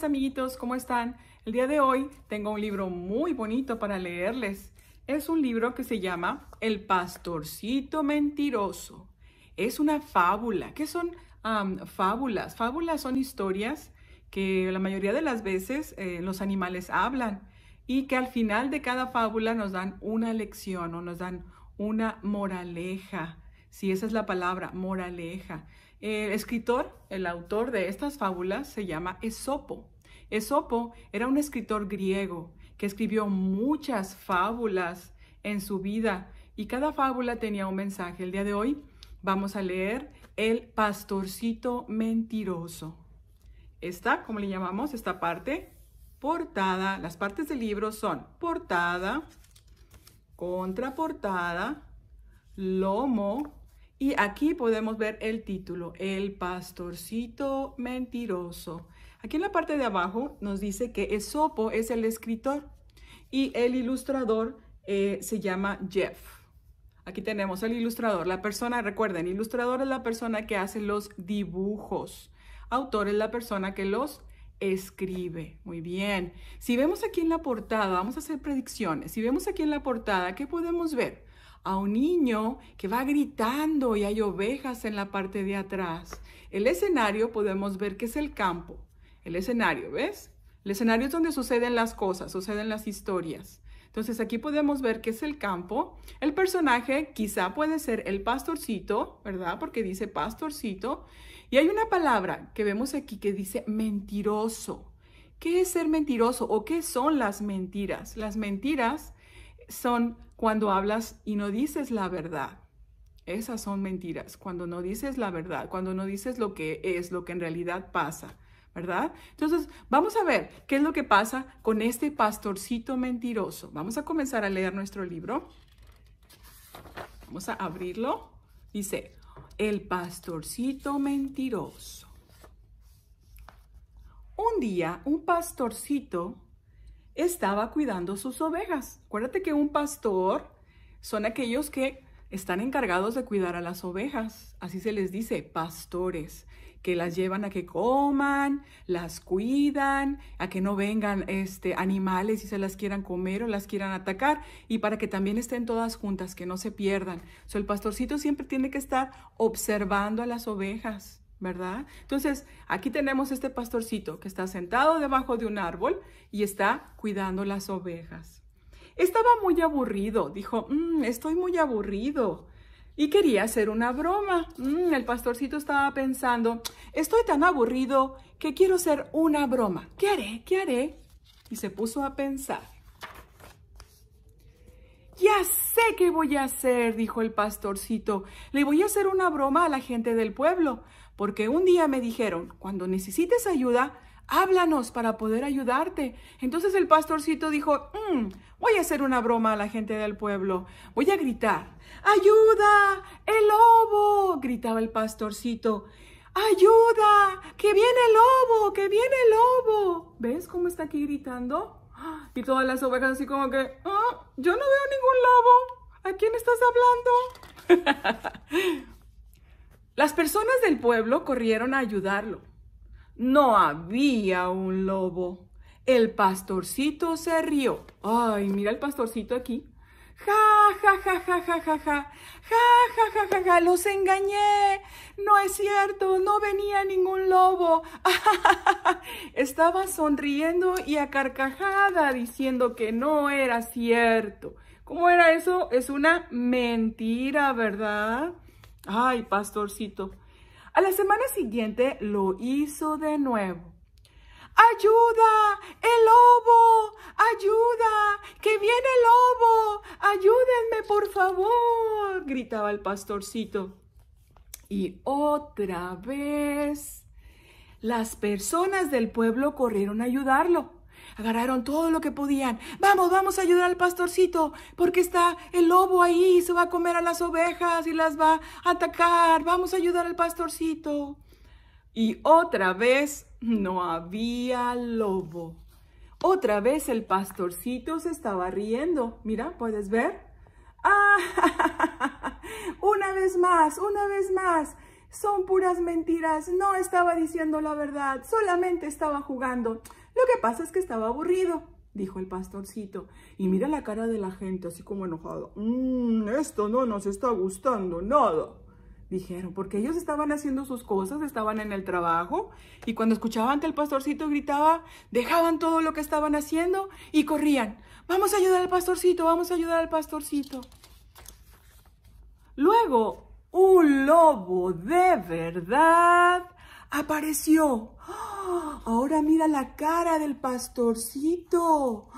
amiguitos, ¿cómo están? El día de hoy tengo un libro muy bonito para leerles. Es un libro que se llama El pastorcito mentiroso. Es una fábula. ¿Qué son fábulas? Fábulas son historias que la mayoría de las veces eh, los animales hablan y que al final de cada fábula nos dan una lección o nos dan una moraleja. Si esa es la palabra, moraleja. El escritor, el autor de estas fábulas se llama Esopo. Esopo era un escritor griego que escribió muchas fábulas en su vida y cada fábula tenía un mensaje. El día de hoy vamos a leer El pastorcito mentiroso. Esta, como le llamamos, esta parte, portada. Las partes del libro son portada, contraportada, lomo, y aquí podemos ver el título, El pastorcito mentiroso. Aquí en la parte de abajo nos dice que Esopo es el escritor y el ilustrador eh, se llama Jeff. Aquí tenemos el ilustrador, la persona, recuerden, ilustrador es la persona que hace los dibujos. Autor es la persona que los escribe. Muy bien. Si vemos aquí en la portada, vamos a hacer predicciones. Si vemos aquí en la portada, ¿qué podemos ver? A un niño que va gritando y hay ovejas en la parte de atrás. El escenario podemos ver que es el campo. El escenario, ¿ves? El escenario es donde suceden las cosas, suceden las historias. Entonces aquí podemos ver que es el campo. El personaje quizá puede ser el pastorcito, ¿verdad? Porque dice pastorcito. Y hay una palabra que vemos aquí que dice mentiroso. ¿Qué es ser mentiroso o qué son las mentiras? Las mentiras son cuando hablas y no dices la verdad. Esas son mentiras, cuando no dices la verdad, cuando no dices lo que es, lo que en realidad pasa, ¿verdad? Entonces, vamos a ver qué es lo que pasa con este pastorcito mentiroso. Vamos a comenzar a leer nuestro libro. Vamos a abrirlo. Dice, el pastorcito mentiroso. Un día, un pastorcito estaba cuidando sus ovejas. Acuérdate que un pastor son aquellos que están encargados de cuidar a las ovejas. Así se les dice, pastores, que las llevan a que coman, las cuidan, a que no vengan este, animales y se las quieran comer o las quieran atacar y para que también estén todas juntas, que no se pierdan. So, el pastorcito siempre tiene que estar observando a las ovejas. ¿Verdad? Entonces, aquí tenemos este pastorcito que está sentado debajo de un árbol y está cuidando las ovejas. Estaba muy aburrido, dijo, mm, estoy muy aburrido. Y quería hacer una broma. Mm, el pastorcito estaba pensando, estoy tan aburrido que quiero hacer una broma. ¿Qué haré? ¿Qué haré? Y se puso a pensar. Ya sé qué voy a hacer, dijo el pastorcito. Le voy a hacer una broma a la gente del pueblo porque un día me dijeron, cuando necesites ayuda, háblanos para poder ayudarte. Entonces el pastorcito dijo, mm, voy a hacer una broma a la gente del pueblo, voy a gritar, ¡ayuda! ¡El lobo! gritaba el pastorcito. ¡Ayuda! ¡Que viene el lobo! ¡Que viene el lobo! ¿Ves cómo está aquí gritando? Y todas las ovejas así como que, oh, yo no veo ningún lobo. ¿A quién estás hablando? Las personas del pueblo corrieron a ayudarlo. No había un lobo. El pastorcito se rió. Ay, mira el pastorcito aquí. Ja, ja, ja, ja, ja, ja, ja, ja, ja, ja, ja, ja, los engañé. No es cierto, no venía ningún lobo. Estaba sonriendo y a carcajada diciendo que no era cierto. ¿Cómo era eso? Es una mentira, ¿verdad? Ay, pastorcito. A la semana siguiente lo hizo de nuevo. ¡Ayuda! ¡El lobo! ¡Ayuda! ¡Que viene el lobo! ¡Ayúdenme, por favor! gritaba el pastorcito. Y otra vez las personas del pueblo corrieron a ayudarlo. Agarraron todo lo que podían. Vamos, vamos a ayudar al pastorcito, porque está el lobo ahí, se va a comer a las ovejas y las va a atacar. Vamos a ayudar al pastorcito. Y otra vez no había lobo. Otra vez el pastorcito se estaba riendo. Mira, ¿puedes ver? ¡Ah! una vez más, una vez más. son puras mentiras, no estaba diciendo la verdad, solamente estaba jugando. Lo que pasa es que estaba aburrido, dijo el pastorcito. Y mira la cara de la gente, así como enojado. Mmm, esto no nos está gustando nada. Dijeron, porque ellos estaban haciendo sus cosas, estaban en el trabajo, y cuando escuchaban que el pastorcito gritaba, dejaban todo lo que estaban haciendo y corrían. Vamos a ayudar al pastorcito, vamos a ayudar al pastorcito. Luego un lobo de verdad apareció. Ahora mira la cara del pastorcito.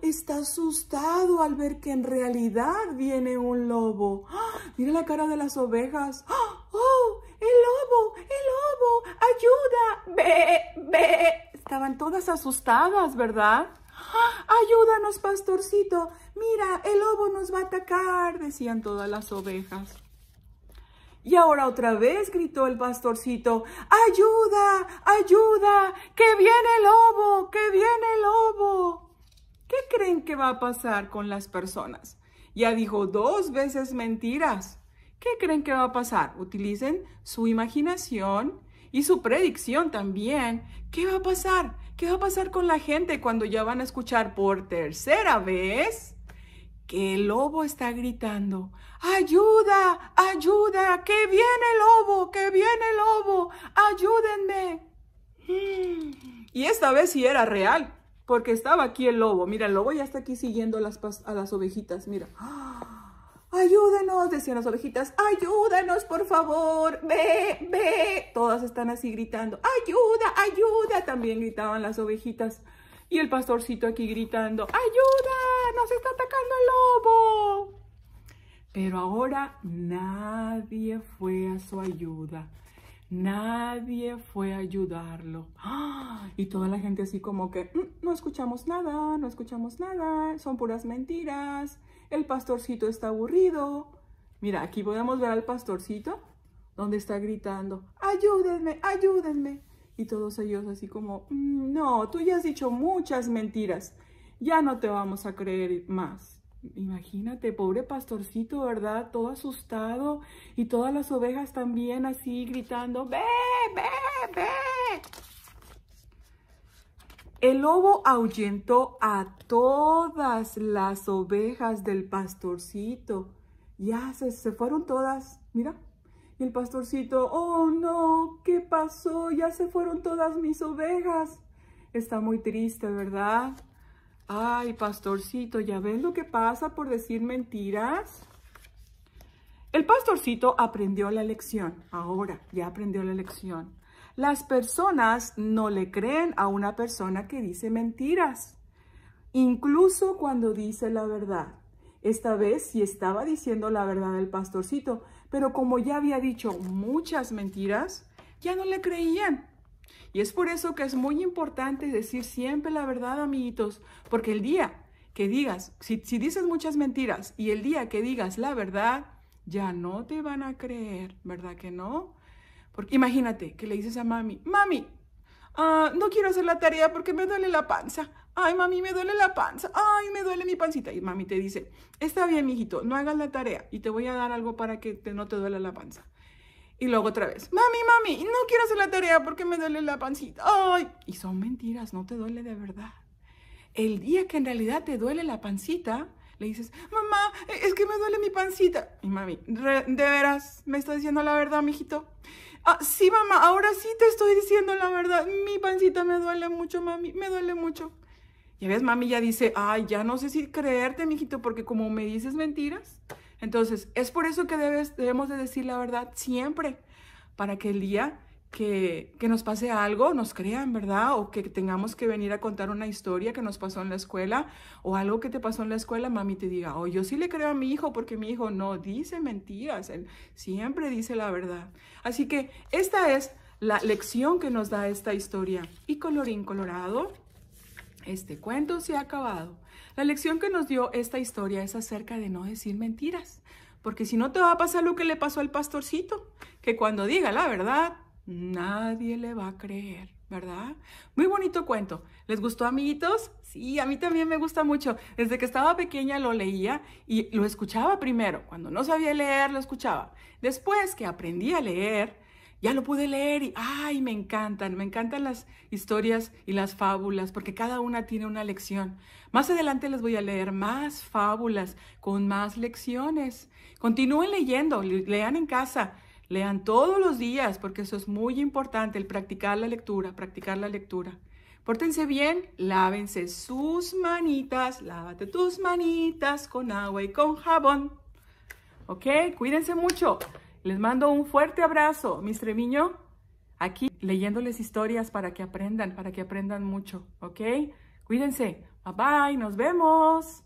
Está asustado al ver que en realidad viene un lobo. Mira la cara de las ovejas. ¡Oh! ¡El lobo! ¡El lobo! ¡Ayuda! ¡Ve! ¡Ve! Estaban todas asustadas, ¿verdad? ¡Ayúdanos, pastorcito! Mira, el lobo nos va a atacar, decían todas las ovejas. Y ahora otra vez gritó el pastorcito, ¡Ayuda! ¡Ayuda! ¡Que viene el lobo! ¡Que viene el lobo! ¿Qué creen que va a pasar con las personas? Ya dijo dos veces mentiras. ¿Qué creen que va a pasar? Utilicen su imaginación y su predicción también. ¿Qué va a pasar? ¿Qué va a pasar con la gente cuando ya van a escuchar por tercera vez que el lobo está gritando? ¡Ayuda! ¡Ayuda! ¡Que viene el lobo! ¡Que viene el lobo! ¡Ayúdenme! Y esta vez sí era real, porque estaba aquí el lobo. Mira, el lobo ya está aquí siguiendo las, a las ovejitas. Mira. ¡Ayúdanos! Decían las ovejitas. ¡Ayúdanos, por favor! ¡Ve! ¡Ve! Todas están así gritando. ¡Ayuda! ¡Ayuda! También gritaban las ovejitas. Y el pastorcito aquí gritando. ¡Ayuda! ¡Nos está atacando el lobo! Pero ahora nadie fue a su ayuda. Nadie fue a ayudarlo. Y toda la gente así como que, mm, no escuchamos nada, no escuchamos nada, son puras mentiras. El pastorcito está aburrido. Mira, aquí podemos ver al pastorcito donde está gritando, ayúdenme, ayúdenme. Y todos ellos así como, mm, no, tú ya has dicho muchas mentiras, ya no te vamos a creer más. Imagínate, pobre pastorcito, ¿verdad? Todo asustado y todas las ovejas también así gritando, ve, ve, ve. El lobo ahuyentó a todas las ovejas del pastorcito. Ya se, se fueron todas, mira. El pastorcito, oh no, ¿qué pasó? Ya se fueron todas mis ovejas. Está muy triste, ¿verdad? Ay, pastorcito, ¿ya ven lo que pasa por decir mentiras? El pastorcito aprendió la lección. Ahora, ya aprendió la lección. Las personas no le creen a una persona que dice mentiras, incluso cuando dice la verdad. Esta vez sí estaba diciendo la verdad el pastorcito, pero como ya había dicho muchas mentiras, ya no le creían. Y es por eso que es muy importante decir siempre la verdad, amiguitos, porque el día que digas, si, dices muchas mentiras y el día que digas la verdad, ya no te van a creer, ¿verdad que no? Porque imagínate que le dices a mami, mami, ah, no quiero hacer la tarea porque me duele la panza. Ay, mami, me duele la panza. Ay, me duele mi pancita. Y mami te dice, está bien, mijito, no hagas la tarea y te voy a dar algo para que no te duele la panza. Y luego otra vez, mami, mami, no quiero hacer la tarea porque me duele la pancita. Ay, y son mentiras, no te duele de verdad. El día que en realidad te duele la pancita, le dices, mamá, es que me duele mi pancita. Y mami, ¿de veras me estás diciendo la verdad, mijito? Ah, sí, mamá, ahora sí te estoy diciendo la verdad. Mi pancita me duele mucho, mami, me duele mucho. Ya ves, mami ya dice, ay, ya no sé si creerte, mijito, porque como me dices mentiras, entonces, es por eso que debemos de decir la verdad siempre, para que el día que, nos pase algo, nos crean, ¿verdad? O que tengamos que venir a contar una historia que nos pasó en la escuela o algo que te pasó en la escuela, mami te diga, oh, yo sí le creo a mi hijo porque mi hijo no dice mentiras, él siempre dice la verdad. Así que esta es la lección que nos da esta historia. Y colorín colorado, este cuento se ha acabado. La lección que nos dio esta historia es acerca de no decir mentiras, porque si no te va a pasar lo que le pasó al pastorcito, que cuando diga la verdad, nadie le va a creer, ¿verdad? Muy bonito cuento. ¿Les gustó, amiguitos? Sí, a mí también me gusta mucho. Desde que estaba pequeña lo leía y lo escuchaba primero. Cuando no sabía leer, lo escuchaba. Después que aprendí a leer, ya lo pude leer y, ay, me encantan, me encantan las historias y las fábulas, porque cada una tiene una lección. Más adelante les voy a leer más fábulas con más lecciones. Continúen leyendo, lean en casa, lean todos los días, porque eso es muy importante, el practicar la lectura, practicar la lectura. Pórtense bien, lávense sus manitas, lávate tus manitas con agua y con jabón. ¿Ok? Cuídense mucho. Les mando un fuerte abrazo, mis Tremiño, aquí leyéndoles historias para que aprendan, para que aprendan mucho, ¿ok? Cuídense. Bye bye, nos vemos.